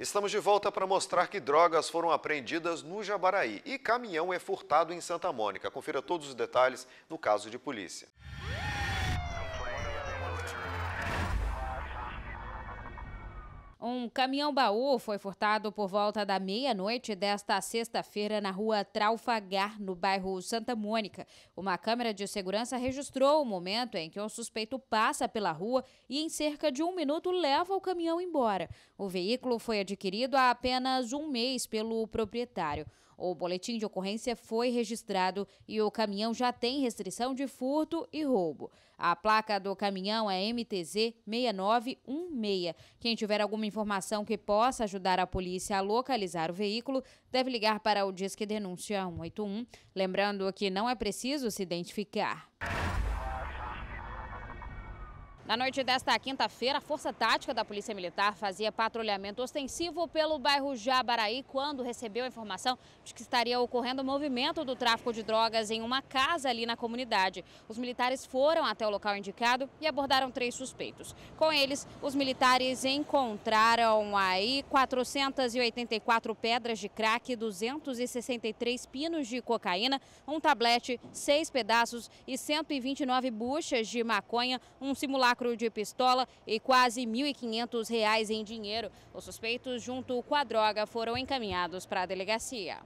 Estamos de volta para mostrar que drogas foram apreendidas no Jabaraí e caminhão é furtado em Santa Mônica. Confira todos os detalhes no caso de polícia. Um caminhão-baú foi furtado por volta da meia-noite desta sexta-feira na rua Tralfagar, no bairro Santa Mônica. Uma câmera de segurança registrou o momento em que o suspeito passa pela rua e, em cerca de um minuto, leva o caminhão embora. O veículo foi adquirido há apenas um mês pelo proprietário. O boletim de ocorrência foi registrado e o caminhão já tem restrição de furto e roubo. A placa do caminhão é MTZ 6916. Quem tiver alguma informação que possa ajudar a polícia a localizar o veículo, deve ligar para o Disque Denúncia 181. Lembrando que não é preciso se identificar. Na noite desta quinta-feira, a Força Tática da Polícia Militar fazia patrulhamento ostensivo pelo bairro Jabaraí quando recebeu a informação de que estaria ocorrendo movimento do tráfico de drogas em uma casa ali na comunidade. Os militares foram até o local indicado e abordaram três suspeitos. Com eles, os militares encontraram aí 484 pedras de crack, 263 pinos de cocaína, um tablete, seis pedaços e 129 buchas de maconha, um de pistola e quase R$ 1.500 em dinheiro. Os suspeitos, junto com a droga, foram encaminhados para a delegacia.